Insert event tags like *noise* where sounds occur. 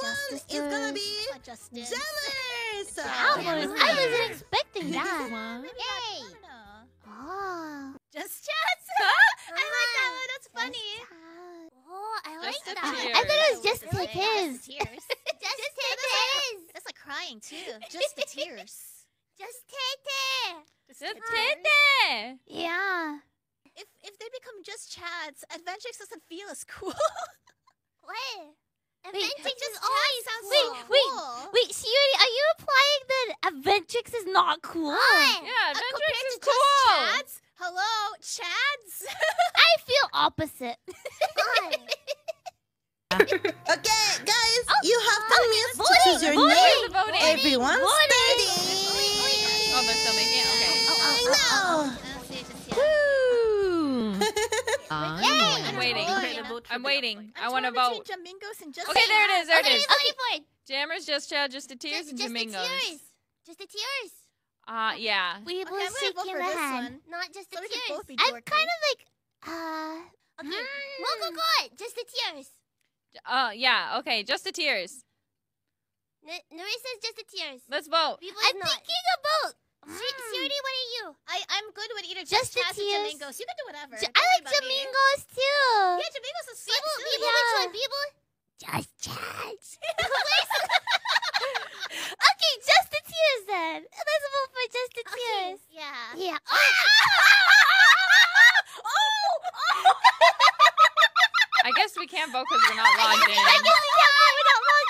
This one is gonna be Not Justin. Jammers. I wasn't *laughs* expecting that. Yay! Oh. Just chats. *laughs* I like that one. That's funny. Oh, I like Just that. tear. I thought it was just Really? take Yeah, his. Tears. *laughs* Just take his. That's like crying too. Just the tears. Just take it. Just the tete. Yeah. If if they become just Chads, Adventrix doesn't feel as cool. What? Wait, Adventrix is always Chad sounds cool. so Wait, wait, cool. wait, Shiori, are you implying that Adventrix is not cool? Yeah, Uh, Adventrix compared is cool. Chads? Hello, Chads. *laughs* I feel opposite. *laughs* *laughs* Okay, guys, Oh, you have uh, 10 minutes to voting, choose your voting, name. voting. Everyone Voting. steady. Oh, they're still making it? Okay. I know. Let's see, just I'm waiting. I want to vote. between Jamingos and just Okay, there it is. There it okay, is. okay, for it. Jammers, Just Chad, Just the Tears, Just, and just the Jamingos. tears. Just the tears. Uh, yeah. We Okay, both I'm gonna vote shaking for the this hand. Not just the So tears. I'm kind of like, uh. Okay. Moko good. Just the tears. Uh, yeah. Okay, Just the Tears. N- Nuri says just the tears. Let's vote. People I'm thinking about. Mm. Shirley, what are you? I I'm good with either Just just, the Chads or tears. Jamingos. You can do whatever. J- Don't I like about me. Jamingos too. I guess we can't vote because we're not logged in. *laughs* I guess we can't vote. We're not logged